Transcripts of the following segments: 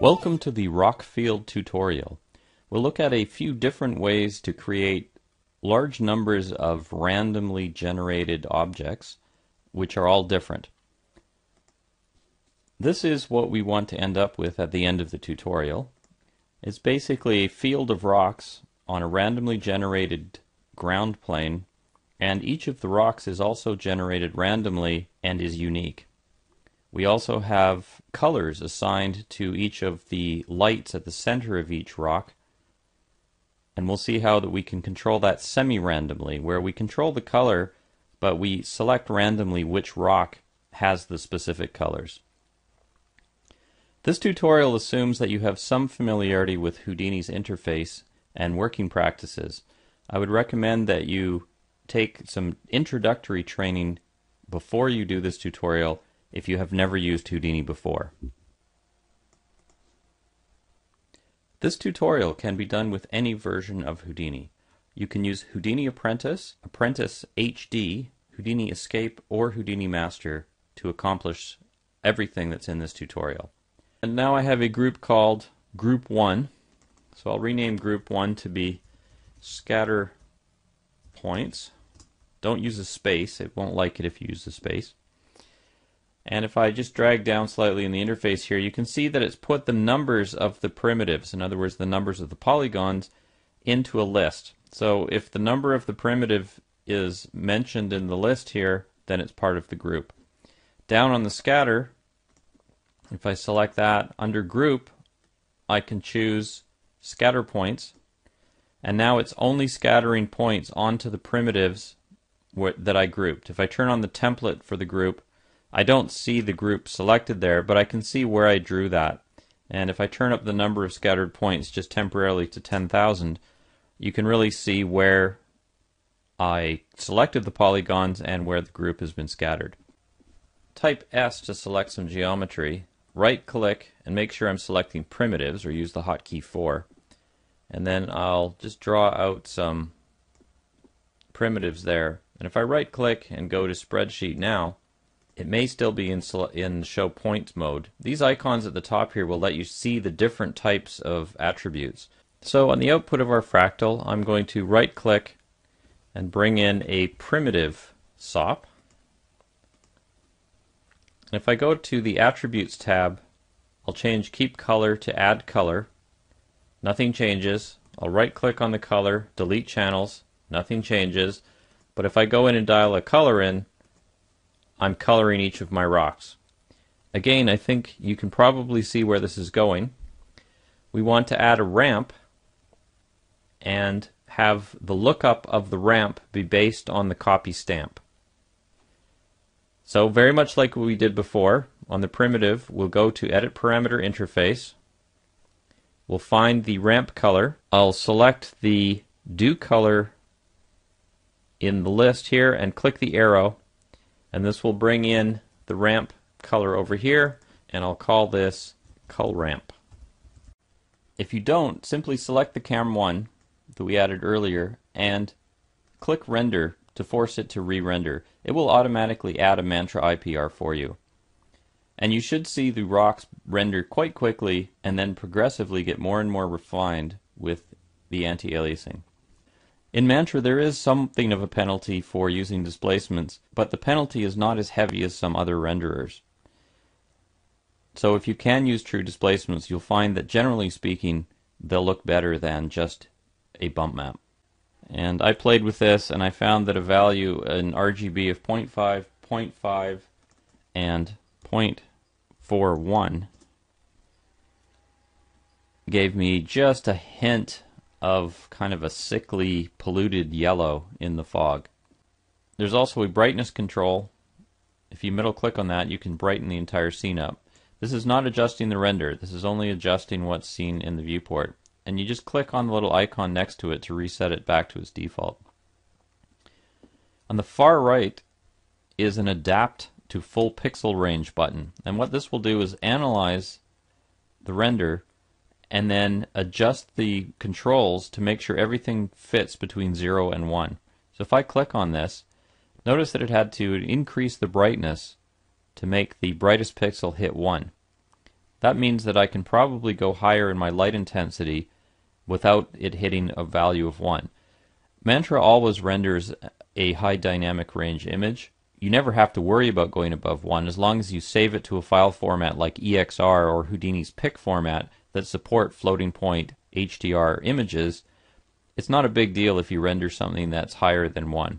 Welcome to the Rockfield tutorial. We'll look at a few different ways to create large numbers of randomly generated objects, which are all different. This is what we want to end up with at the end of the tutorial. It's basically a field of rocks on a randomly generated ground plane, and each of the rocks is also generated randomly and is unique. We also have colors assigned to each of the lights at the center of each rock, and we'll see how that we can control that semi-randomly, where we control the color, but we select randomly which rock has the specific colors. This tutorial assumes that you have some familiarity with Houdini's interface and working practices. I would recommend that you take some introductory training before you do this tutorial if you have never used Houdini before. This tutorial can be done with any version of Houdini. You can use Houdini Apprentice, Apprentice HD, Houdini Escape, or Houdini Master to accomplish everything that's in this tutorial. And now I have a group called Group 1. So I'll rename Group 1 to be Scatter Points. Don't use a space, it won't like it if you use a space. And if I just drag down slightly in the interface here, you can see that it's put the numbers of the primitives, in other words, the numbers of the polygons, into a list. So if the number of the primitive is mentioned in the list here, then it's part of the group. Down on the scatter, if I select that, under group, I can choose scatter points. And now it's only scattering points onto the primitives that I grouped. If I turn on the template for the group, I don't see the group selected there, but I can see where I drew that. And if I turn up the number of scattered points just temporarily to 10,000, you can really see where I selected the polygons and where the group has been scattered. Type S to select some geometry. Right click and make sure I'm selecting primitives or use the hotkey 4. And then I'll just draw out some primitives there. And if I right click and go to spreadsheet now, it may still be in, in show points mode. These icons at the top here will let you see the different types of attributes. So on the output of our fractal, I'm going to right click and bring in a primitive SOP. And if I go to the attributes tab, I'll change keep color to add color. Nothing changes. I'll right click on the color, delete channels, nothing changes. But if I go in and dial a color in, I'm coloring each of my rocks. Again, I think you can probably see where this is going. We want to add a ramp and have the lookup of the ramp be based on the copy stamp. So very much like what we did before, on the primitive, we'll go to Edit Parameter Interface. We'll find the ramp color. I'll select the Do Color in the list here and click the arrow and this will bring in the ramp color over here and I'll call this cull ramp. If you don't, simply select the cam 1 that we added earlier and click render to force it to re-render. It will automatically add a mantra IPR for you. And you should see the rocks render quite quickly and then progressively get more and more refined with the anti-aliasing. In Mantra, there is something of a penalty for using displacements, but the penalty is not as heavy as some other renderers. So if you can use true displacements, you'll find that generally speaking, they'll look better than just a bump map. And I played with this and I found that a value in RGB of 0.5, 0.5, and 0.41 gave me just a hint of kind of a sickly, polluted yellow in the fog. There's also a brightness control. If you middle click on that, you can brighten the entire scene up. This is not adjusting the render, this is only adjusting what's seen in the viewport. And you just click on the little icon next to it to reset it back to its default. On the far right is an adapt to full pixel range button. And what this will do is analyze the render and then adjust the controls to make sure everything fits between 0 and 1. So if I click on this, notice that it had to increase the brightness to make the brightest pixel hit 1. That means that I can probably go higher in my light intensity without it hitting a value of 1. Mantra always renders a high dynamic range image. You never have to worry about going above 1 as long as you save it to a file format like EXR or Houdini's PIC format that support floating point HDR images. It's not a big deal if you render something that's higher than 1.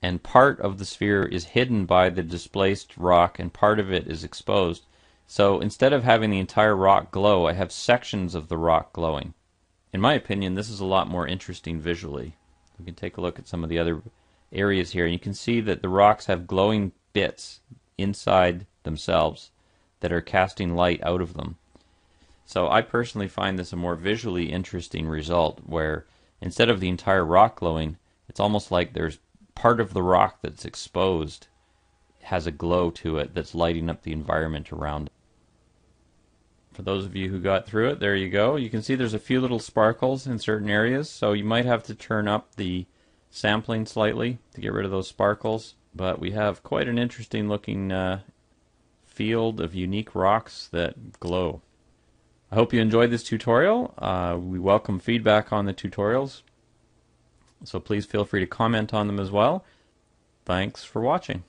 And part of the sphere is hidden by the displaced rock and part of it is exposed. So instead of having the entire rock glow, I have sections of the rock glowing. In my opinion, this is a lot more interesting visually. We can take a look at some of the other areas here, and you can see that the rocks have glowing bits inside themselves that are casting light out of them. So I personally find this a more visually interesting result where instead of the entire rock glowing, it's almost like there's part of the rock that's exposed has a glow to it that's lighting up the environment around it. For those of you who got through it, there you go. You can see there's a few little sparkles in certain areas, so you might have to turn up the sampling slightly to get rid of those sparkles. But we have quite an interesting looking uh, field of unique rocks that glow. I hope you enjoyed this tutorial. Uh, we welcome feedback on the tutorials, so please feel free to comment on them as well. Thanks for watching.